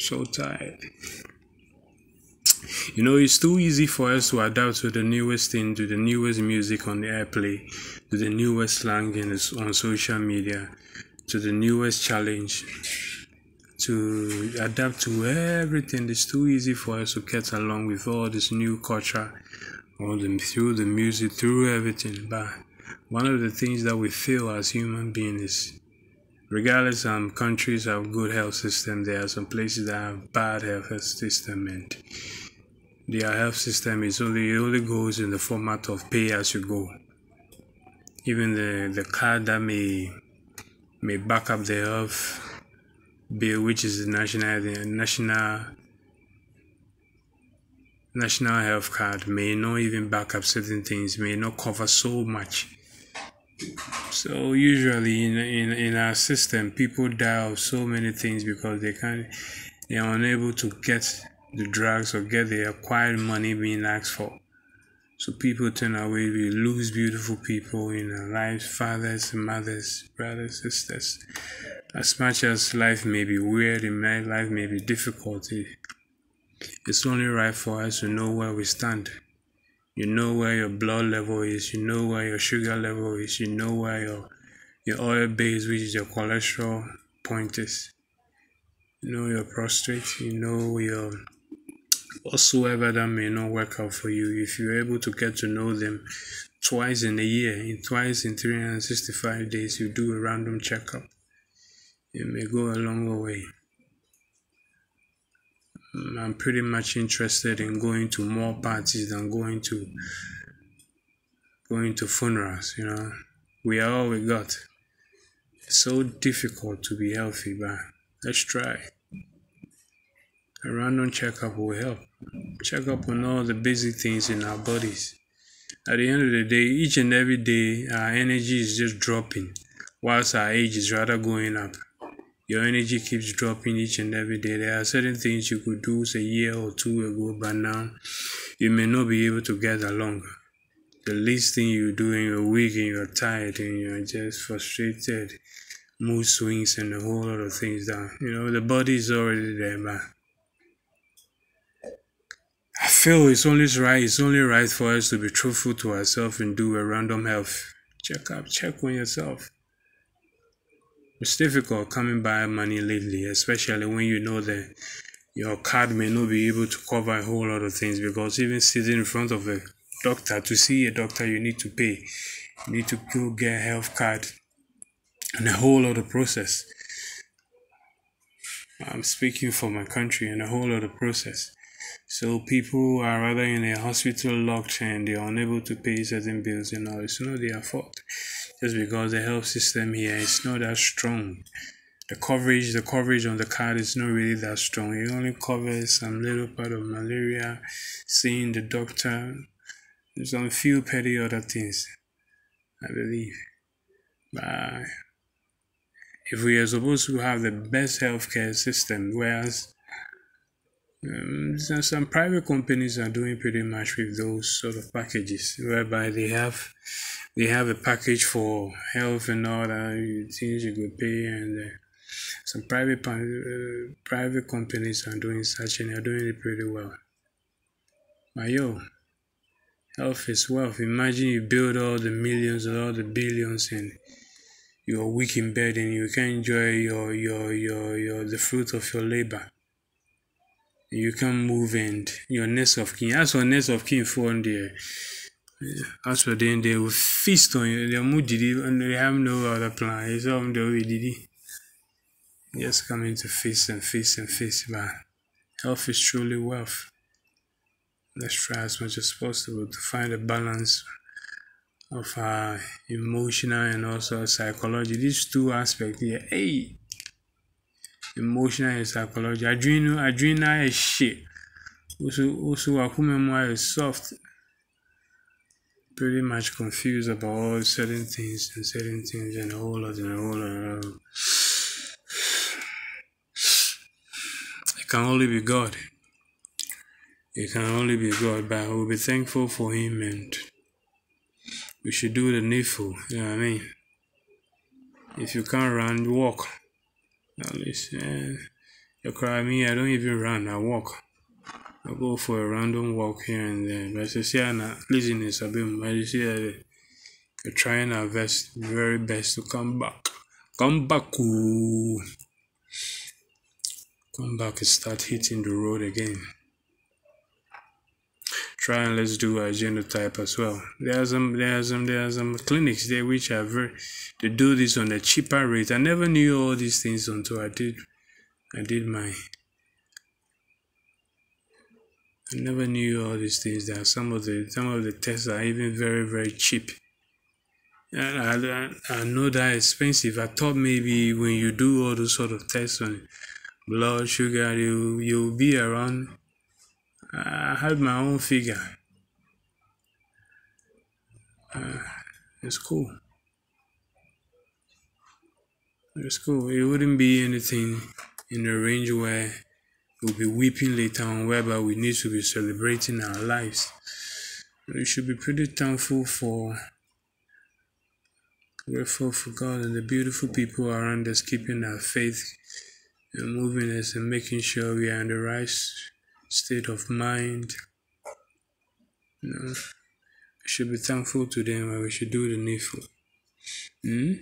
So tired. You know, it's too easy for us to adapt to the newest thing, to the newest music on the airplay, to the newest slang in on social media, to the newest challenge, to adapt to everything. It's too easy for us to get along with all this new culture, all the, through the music, through everything. But one of the things that we feel as human beings is regardless some countries have good health system. There are some places that have bad health system and their health system is only only goes in the format of pay as you go. Even the the card that may may back up the health bill which is the national the national national health card may not even back up certain things may not cover so much so usually in, in in our system, people die of so many things because they can't, they are unable to get the drugs or get the acquired money being asked for. So people turn away. We lose beautiful people in our lives, fathers, mothers, brothers, sisters. As much as life may be weird life may be difficult, it's only right for us to know where we stand. You know where your blood level is, you know where your sugar level is, you know where your your oil base, which is your cholesterol point is. You know your prostate, you know your whatsoever that may not work out for you. If you're able to get to know them twice in a year, in twice in 365 days, you do a random checkup. It may go a long way. Mm, I'm pretty much interested in going to more parties than going to going to funerals, you know. We are all we got. It's so difficult to be healthy, but let's try. A random checkup will help. Check up on all the basic things in our bodies. At the end of the day, each and every day, our energy is just dropping, whilst our age is rather going up your energy keeps dropping each and every day. There are certain things you could do a year or two ago, but now you may not be able to get along. The least thing you do in you're weak and you're tired and you're just frustrated, mood swings and a whole lot of things that you know the body is already there, but I feel it's only right. It's only right for us to be truthful to ourselves and do a random health checkup. Check on yourself. It's difficult coming by money lately, especially when you know that your card may not be able to cover a whole lot of things because even sitting in front of a doctor to see a doctor you need to pay. You need to go get a health card and a whole lot of process. I'm speaking for my country and a whole lot of process. So people are rather in a hospital locked and they're unable to pay certain bills and all. It's not their fault just because the health system here is not that strong. The coverage, the coverage on the card is not really that strong. It only covers some little part of malaria, seeing the doctor, some few petty other things, I believe. But if we are supposed to have the best healthcare system, whereas um, some private companies are doing pretty much with those sort of packages, whereby they have they have a package for health and all that things you could pay, and uh, some private uh, private companies are doing such, and they're doing it pretty well. But yo, health is wealth. Imagine you build all the millions or all the billions, and you're weak in bed, and you can enjoy your your your your the fruit of your labor you can move and your next of kin. As for next of kin phone there, as for them they will feast on you. They mood and they have no other plan. It's all the way did Just coming to feast and feast and feast, but health is truly wealth. Let's try as much as possible to find a balance of our emotional and also psychology. These two aspects here. Hey, emotional and psychology. No adwene no ayɛ. Also also mu ayɛ soft. Pretty much confused about all certain things and certain things and a whole lot and a whole lot. It can only be God. It can only be God, but we'll be thankful for Him and we should do the needful. You know what I mean? If you can't run, walk. Uh, You cry me, I don't even run, I walk. I go for a random walk here and there. But I say, na laziness, I've been, I see you're trying our best, very best to come back. Come back, ooh. Come back and start hitting the road again. Try and let's do a genotype as well. There are some, there are some, there are some clinics there which are very, they do this on a cheaper rate. I never knew all these things until I did, I did my I never knew all these things. That some of the some of the tests are even very very cheap. And I, I, I know that expensive. I thought maybe when you do all those sort of tests on blood sugar, you you'll be around. I had my own figure. Uh, it's cool. It's cool. It wouldn't be anything in the range where We'll be weeping later on, whereby we need to be celebrating our lives. We should be pretty thankful for grateful for God and the beautiful people around us keeping our faith and moving us and making sure we are in the right state of mind. You know, we should be thankful to them and we should do the needful. Hmm?